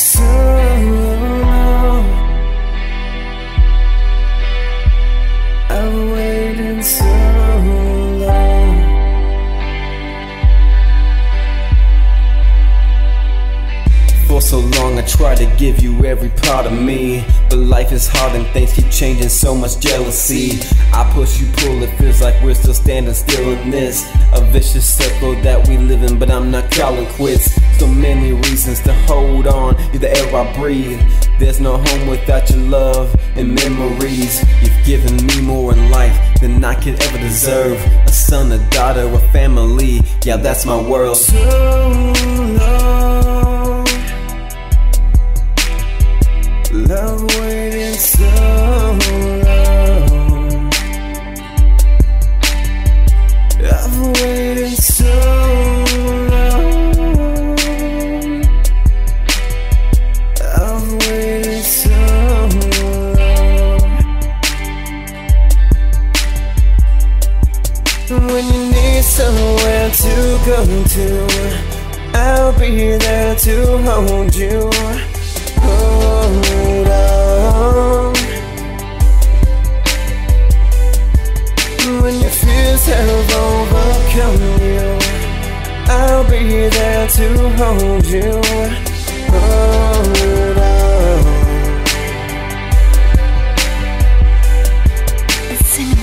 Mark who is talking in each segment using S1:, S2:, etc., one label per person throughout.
S1: So every part of me. But life is hard and things keep changing, so much jealousy. I push, you pull, it feels like we're still standing still in this. A vicious circle that we live in, but I'm not calling quits. So many reasons to hold on, you're the air I breathe. There's no home without your love and memories. You've given me more in life than I could ever deserve. A son, a daughter, a family, yeah, that's my world.
S2: So long, love waiting so long. I've waited so long. I've waited so long. When you need somewhere to go to, I'll be there to hold you. Hold on. When your fears have overcome you, I'll be there to hold you. Hold on.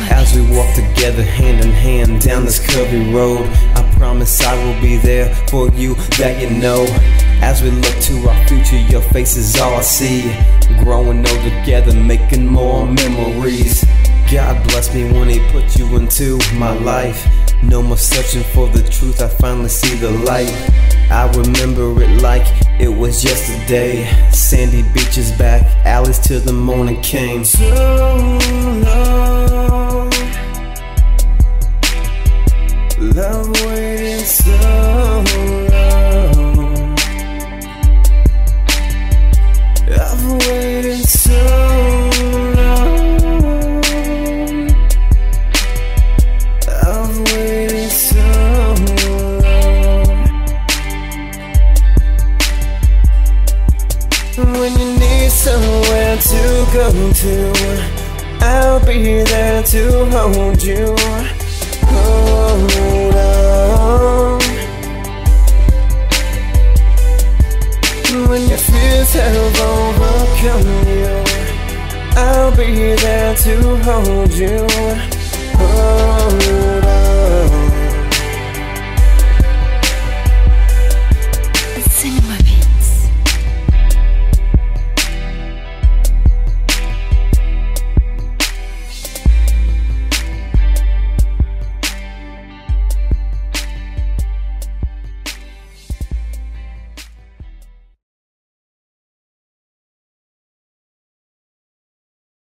S1: As we walk together hand in hand down this curvy road, I promise I will be there for you that you know. As we look to our future, your face is all I see. Growing old together, making more memories. God bless me when He put you into my life. No more searching for the truth, I finally see the light. I remember it like it was yesterday. Sandy beaches back, alleys till the morning came.
S2: so long. Go to, I'll be there to hold you. Hold on. When your fears have overcome you, I'll be there to hold you. Hold